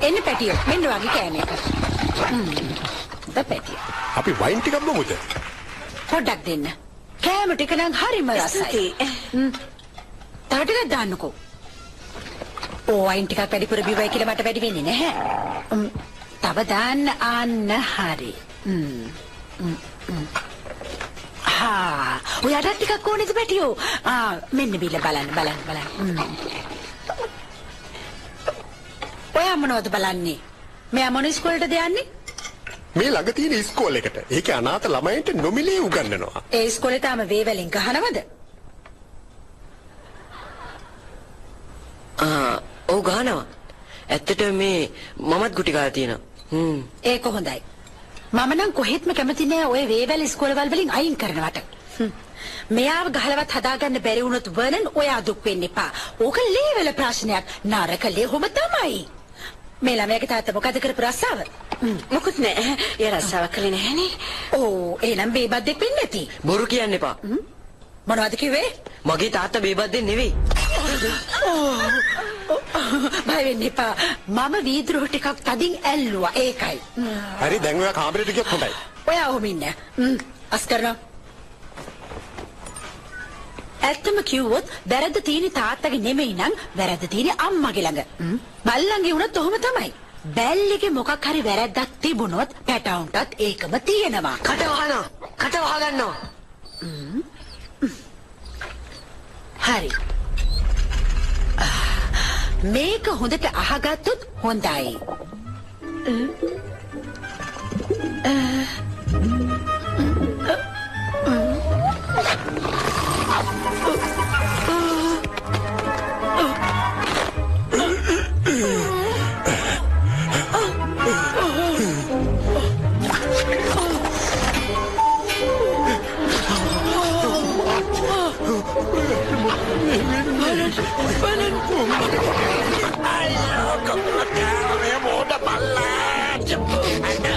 එන්න පැටියෝ මෙන්න වගේ කෑම එක. හ්ම්. ද පැටියෝ. අපි වයින් ටිකක් බොමුද? පොඩ්ඩක් දෙන්න. කෑම ටික නම් හරිම රසයි. තව ටිකක් දාන්නකෝ. ඕ වයින් ටිකක් වැඩිපුර බිව්වයි කියලා මට වැඩි වෙන්නේ නැහැ. හ්ම්. තව දාන්න ආන්න හරි. හ්ම්. හ්ම්. හ්ම්. හා ඔයාට ටිකක් ඕනේද පැටියෝ? ආ මෙන්න බිල බලන්න බලන්න බලන්න. හ්ම්. ඔයා මොනවද බලන්නේ? මෙයා මොන ඉස්කෝලේටද යන්නේ? මේ ළඟ තියෙන ඉස්කෝලේකට. ඒකේ අනාථ ළමයින්ට නොමිලේ උගන්වනවා. ඒ ඉස්කෝලේ තාම වේවැලෙන් ගහනවද? ආ ඔව් ගහනවා. ඇත්තට මේ මමත් ගුටි ගාලා තියෙනවා. හ්ම්. ඒක හොඳයි. මම නම් කොහෙත්ම කැමති නෑ ඔය වේවැල් ඉස්කෝලවල වලින් අයින් කරනවට. හ්ම්. මෙයාව ගහලවත් හදාගන්න බැරි වුණොත් වර්නන් ඔයා දුක් වෙන්න එපා. ඕක ලේවල ප්‍රශ්නයක්. නරක ලේහොම තමයි. මේ ළමයාගේ තාත්තා මොකද කරපු රස්සාව? මොකුත් නෑ. ඒ රස්සාවක් කළේ නැහනේ. ඕ එහෙනම් බේබද්දෙක් වෙන්නේ නැති. බොරු කියන්න එපා. මොනවද කිව්වේ? මගේ තාත්තා බේබද්දෙන් නෙවෙයි. බය වෙන්න එපා. මම වීදුරුව ටිකක් තදින් ඇල්ලුවා. ඒකයි. හරි දැන් ඔයා කාමරේට ගියොත් හොඳයි. ඔයා ඔහොම ඉන්න. හ්ම්. අස් කරනවා. ඇත්තම කිව්වොත් වැරද්ද තියෙන්නේ තාත්තගේ නෙමෙයි නං වැරද්ද තියෙන්නේ අම්මගේ ළඟ. බල්ලන්ගේ වුණත් ඔහොම තමයි. බැල්ලිගේ මොකක් හරි වැරද්දක් තිබුණොත් පැටවුන්ටත් ඒකම තියෙනවා. කට වහනවා. කට වහ ගන්නවා. හරි. මේක හොඳට අහගත්තොත් හොඳයි. pananpong. Ayoko you